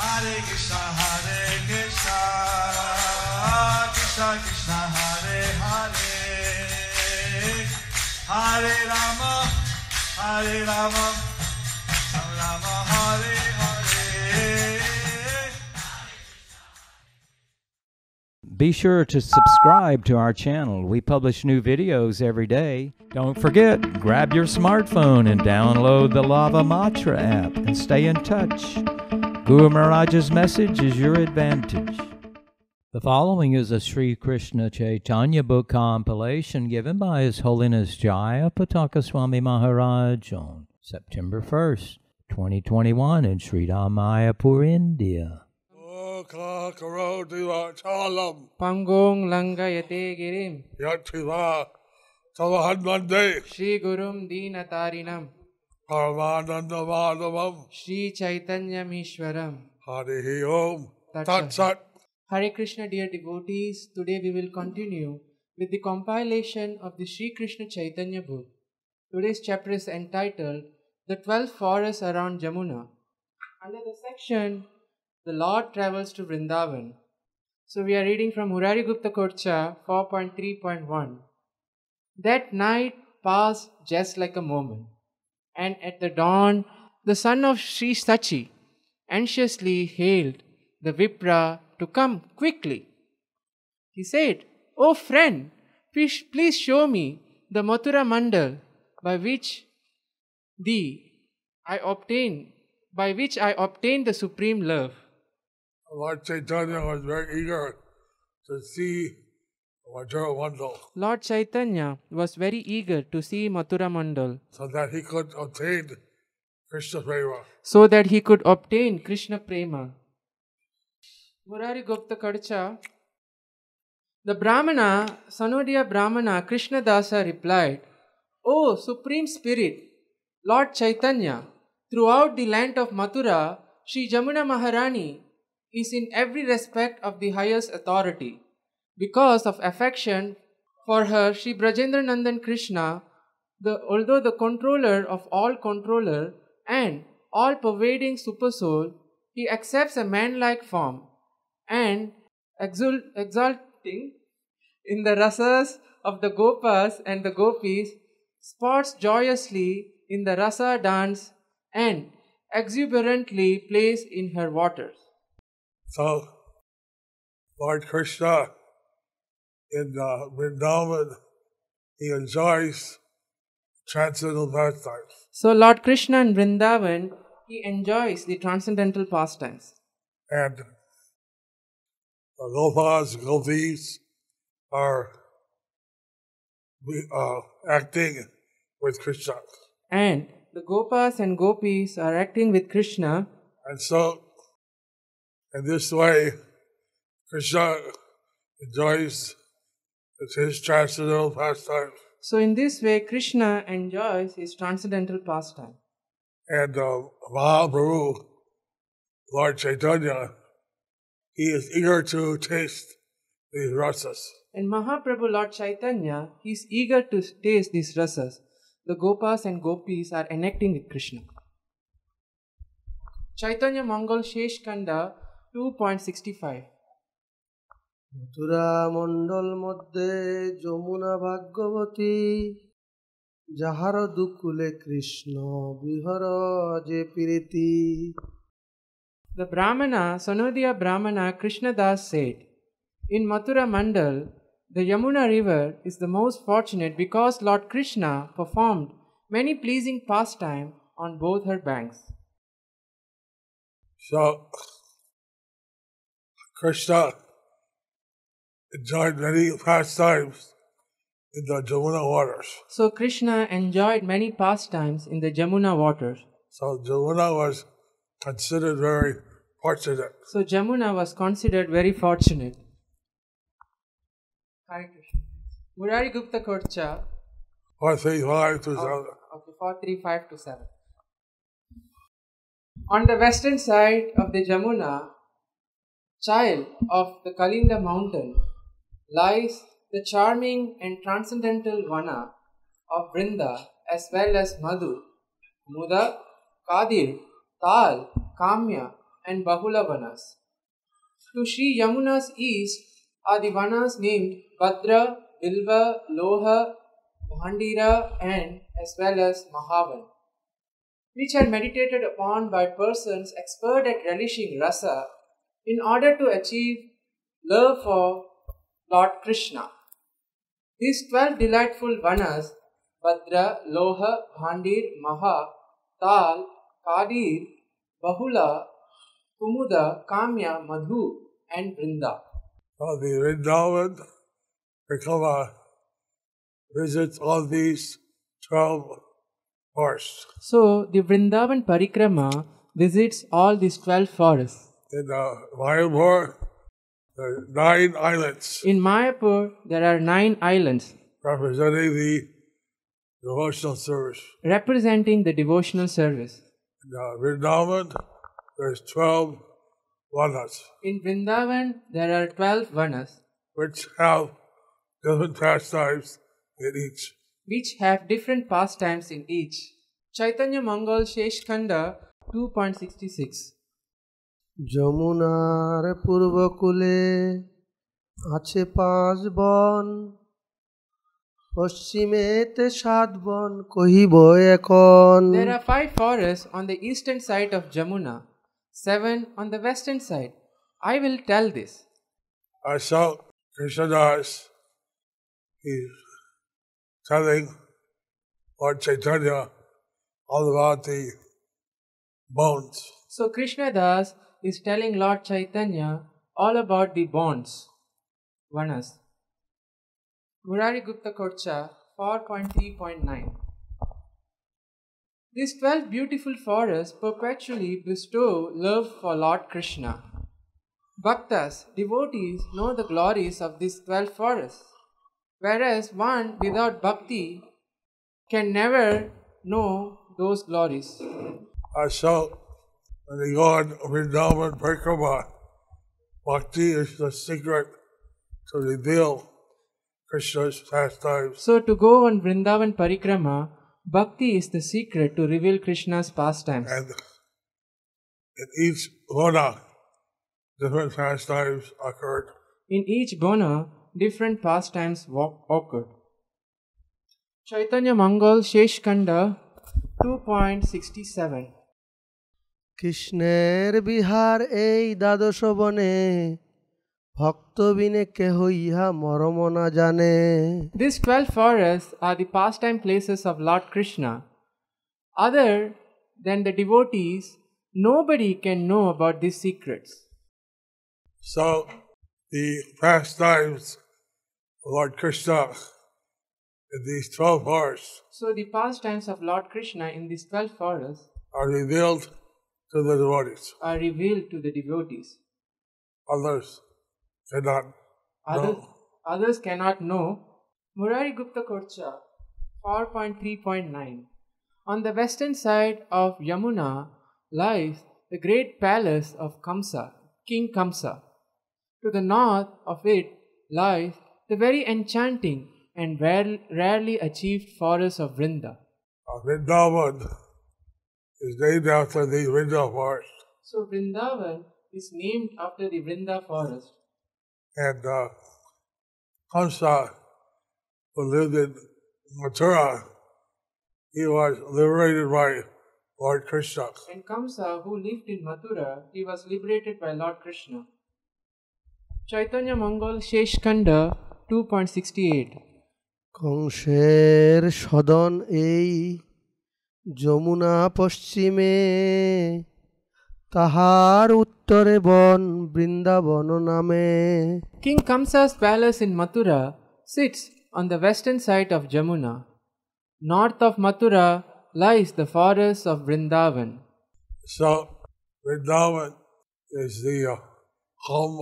Hare Krishna, Hare Krishna, Krishna Krishna, Hare Hare, Hare Rama, Hare Rama, Rama Hare Hare. Be sure to subscribe to our channel. We publish new videos every day. Don't forget, grab your smartphone and download the Lava Matra app and stay in touch. Guru Maharaj's message is your advantage. The following is a Sri Krishna Chaitanya book compilation given by His Holiness Jayapataka Swami Maharaj on September 1st, 2021 in Sri Ramayapur, India. Pangong girim. Sri Gurum dinatarinam. परमानन्दमाधवम् श्रीचैतन्यमीश्वरम् हरिः tat tat Hare Krishna, dear devotees, today we will continue with the compilation of the Sri Krishna Chaitanya book. Today's chapter is entitled The Twelve Forests Around Jamuna. Under the section, The Lord Travels to Vrindavan. So we are reading from Murari Gupta Korcha 4.3.1. That night passed just like a moment and at the dawn, the son of Sri Sachi anxiously hailed the Vipra to come quickly. He said, O friend, please, show me the Mathura Mandal by which thee I obtain by which I obtain the supreme love. Lord Chaitanya was very eager to see Lord Chaitanya was very eager to see Mathura Mandal so that he could obtain Krishna Prema. so that he could obtain Krishna Prema. Murari Gupta Kadcha The Brahmana, Sanodia Brahmana Krishna Dasa replied, O Supreme Spirit, Lord Chaitanya, throughout the land of Mathura, Sri Jamuna Maharani is in every respect of the highest authority. Because of affection for her, Sri Brajendra Nandan Krishna, the, although the controller of all controller and all pervading supersoul, he accepts a man-like form and exul- exulting in the rasas of the gopas and the gopis, sports joyously in the rasa dance and exuberantly plays in her waters. So Lord Krishna in uh, Vrindavan, he enjoys transcendental pastimes. So Lord Krishna in Vrindavan, he enjoys the transcendental pastimes. And the Gopas, Gopis are uh, acting with Krishna. And the gopas and gopis are acting with Krishna And so, in this way, Krishna enjoys his transcendental pastimes. So, in this way, Krishna enjoys his transcendental pastime. And uh, Mahaprabhu, Lord Chaitanya, he is eager to taste these rasas. And Mahaprabhu Lord Chaitanya, he is eager to taste these rasas. The gopas and gopis are enacting with Krishna. Chaitanya Mangal Shesh Kanda 2.65 Mathura মণ্ডল মধ্যে যমুনা ভাগ্যবতী যাহার দুকুলে কৃষ্ণ বিহর যে প্রীতি The Brahmana, Sanodya Brahmana Krishnadas said, In Mathura Mandal, the Yamuna river is the most fortunate because Lord Krishna performed many pleasing pastime on both her banks. So, Krishna enjoyed many pastimes in the Jamuna waters. So Krishna enjoyed many pastimes in the Jamuna waters. So, Jamuna was considered very fortunate. So Jamuna was considered very fortunate. Hare Krishna. Murari Gupta Korcha, 435 to 7. okay, 435 to 7. On the western side of the Jamuna, child of the Kalinda mountain, lies the charming and transcendental Vana of Vrinda as well as Madhu, Muda, Kadir, Tal, Kamya, and Bahula Vanas. To Sri Yamuna's east are the Vanas named Bhadra, Bilva, Loha, Bhandira, and as well as Mahavan, which are meditated upon by persons expert at relishing rasa in order to achieve love for Lord Krishna. These 12 delightful vanas Bhadra, Loha, Bhandir, Maha, Tal, Kadir, Bahula, Kumuda, Kamya, Madhu, and Vrinda. So the Vrindavan Parikrama visits all these 12 forests. So the Vrindavan Parikrama visits all these 12 forests. In uh, Mayapur, there nine islands In Mayapur, there are nine islands representing the devotional service. representing the devotional service. In uh, Vrindavan, there's 12 vanas, In Vrindavan, there are 12 vanas which have different pastimes in each. which have different pastimes in each. Chaitanya Mangal Shesh Khanda 2.66 যমুনার পূর্বকূলে আছে পাঁচ বন পশ্চিমেতে সাত বন কহিব এখন There are five forests on the eastern side of Jamuna, seven on the western side. I will tell this. I saw Krishnadas, he's telling Lord Chaitanya all about the bones. So Krishna Das is telling Lord Chaitanya all about the bonds, vanas. Murari Gupta Kocha 4.3.9 These 12 beautiful forests perpetually bestow love for Lord Krishna. Bhaktas, devotees, know the glories of these 12 forests, whereas one without bhakti can never know those glories. I saw when the God of Vrindavan Parikrama, Bhakti is the secret to reveal Krishna's pastimes. So, to go on Vrindavan Parikrama, bhakti is the secret to reveal Krishna's pastimes. And in each Vana, different pastimes occurred. In each bona, different pastimes walk, occurred. Chaitanya Mangal Shesh Kanda 2.67 কৃষ্ণের বিহার এই দ্বাদশ বনে ভক্ত বিনে কেহ ইহা মরম না জানে These 12 forests are the pastime places of Lord Krishna. Other than the devotees, nobody can know about these secrets. So the pastimes of Lord Krishna in these 12 forests So, the pastimes of Lord Krishna in these 12 forests are revealed to the devotees. are revealed to the devotees. Others cannot Others, know. others cannot know. Murari Gupta Korcha 4.3.9 On the western side of Yamuna lies the great palace of Kamsa, King Kamsa. To the north of it lies the very enchanting and rare- rarely achieved forest of Vrinda. Vrindavan is named after the Vrinda forest. So Vrindavan is named after the Vrinda forest. And uh, Kamsa, who lived in Mathura, he was liberated by Lord Krishna. And Kamsa, who lived in Mathura, he was liberated by Lord Krishna. Chaitanya Mangal Shesh Khanda 2.68 কংসের সদন এই যমুনা পশ্চিমে তাহার উত্তরে বন বৃন্দাবন নামে King Kamsa's palace in Mathura sits on the western side of Jamuna. North of Mathura lies the forest of Vrindavan. So Vrindavan is the uh, home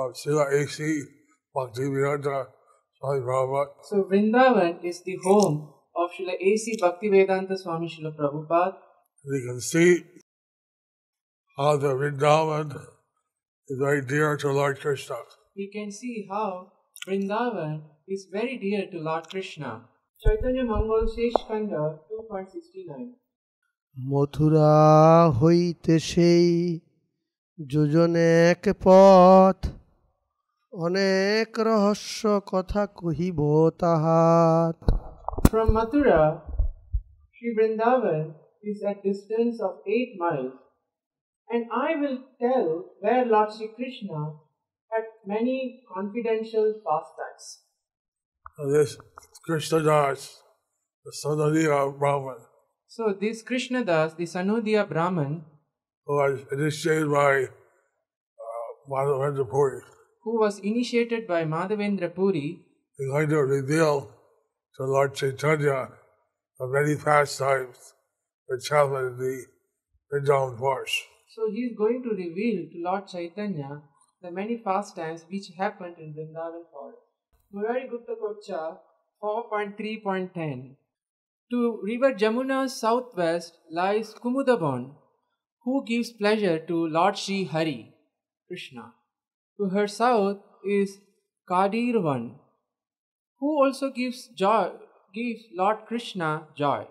of Srila A.C. Bhaktivedanta Swami Prabhupada. So Vrindavan is the home of Srila A.C. Bhaktivedanta Swami Srila Prabhupada. You can see how the Vrindavan is very dear to Lord Krishna. we can see how Vrindavan is very dear to Lord Krishna. Chaitanya Mangal Shesh Khanda 2.69 Mathura হইতে সেই যোজনে এক পথ অনেক রহস্য কথা কহিব তাহাত From Mathura, Sri Vrindavan is at distance of 8 miles, and I will tell where Lord Sri Krishna had many confidential pastimes. So this Krishna Das, the the uh, Brahman, So this Krishna Das, the Sanodiya Brahman, who was initiated by uh, Madhavendra Puri, who was initiated by Madhavendra Puri, is going to reveal to Lord Chaitanya the many pastimes which happen in the Vrindavan forest. so he is going to reveal to Lord Chaitanya the many pastimes which happened in Vrindavan forest. Murari Gupta Kocha 4.3.10 To river Jamuna's southwest lies Kumudabon, who gives pleasure to Lord Sri Hari, Krishna. To her south is Kadirvan, who also gives joy, gives Lord Krishna joy.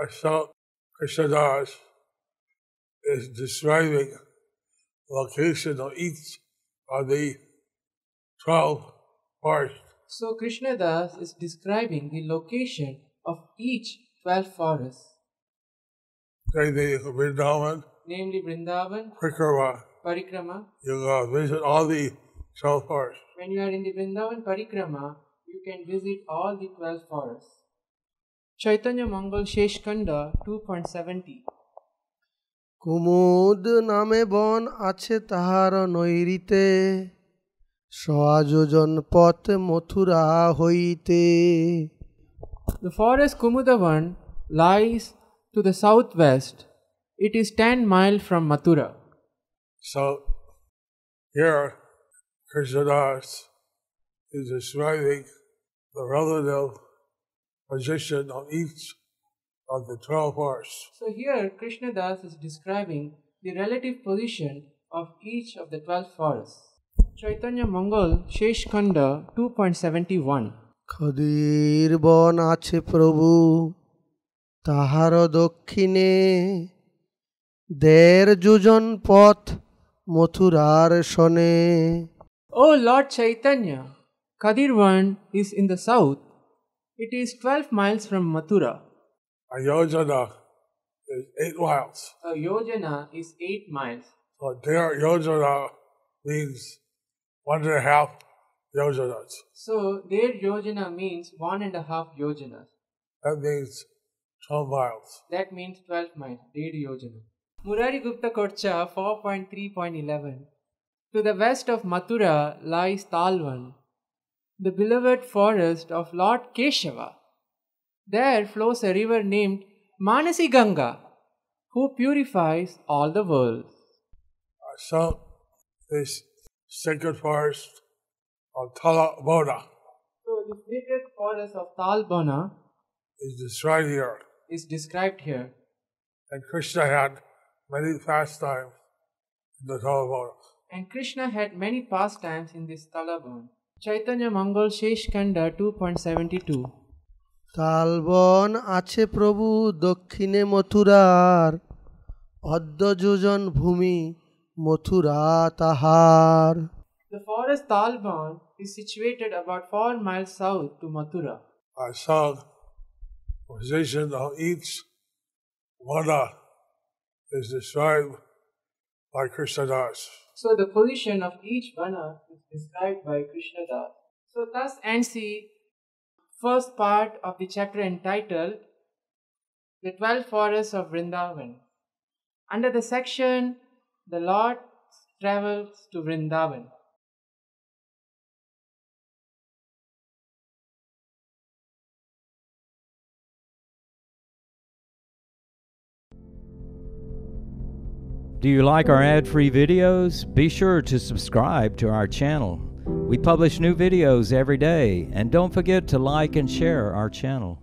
I felt Krishna Das is describing location of each of the 12 forests So Krishna Das is describing the location of each 12 forests, Say the Vrindavan, namely Vrindavan, Prikrama, Parikrama. you visit all the 12 forests. When you are in the Vrindavan Parikrama, you can visit all the 12 forests. Chaitanya Mangal Sheshkanda 2.70 কুমুদ নামে বন আছে তাহার নৈরিতে সয়োজন পথ মথুরা হইতে The forest Kumudavan lies to the southwest. It is 10 miles from Mathura. So here, Krishna Das is describing the relative position of each of the 12 forests. So here Krishna Das is describing the relative position of each of the 12 forests. Chaitanya Mangal Sheshkanda 2.71 খদির বন আছে প্রভু তাহার দক্ষিণে দের যোজন পথ মথুরার শনে O Lord Chaitanya, Kadirvan is in the south. It is 12 miles from Mathura. A yojana is eight miles. A yojana is 8 miles. So there, yojana means one and a half yojanas. So their yojana means one and a half yojanas. That means 12 miles. That means 12 miles. Dead yojana. Murari Gupta Korcha 4.3.11 To the west of Mathura lies Talvan, the beloved forest of Lord Keshava. There flows a river named Manasi Ganga, who purifies all the world. So this sacred forest of Talabona So the sacred forest of Talbana is described here. is described here. And Krishna had many pastimes in the Talabona. And Krishna had many pastimes in this Talaban. Chaitanya Mangal Sheshkanda 2.72 তালবন আছে প্রভু দক্ষিণে মথুরার অদ্য যোজন ভূমি মথুরা তাহার The forest Talban is situated about 4 miles south to Mathura. I saw the position of each vana is described by Krishna Das. So the position of each vana is described by Krishna Das. So thus ends the first part of the chapter entitled The Twelve Forests of Vrindavan. Under the section The Lord Travels to Vrindavan. Do you like our ad free videos? Be sure to subscribe to our channel. We publish new videos every day, and don't forget to like and share our channel.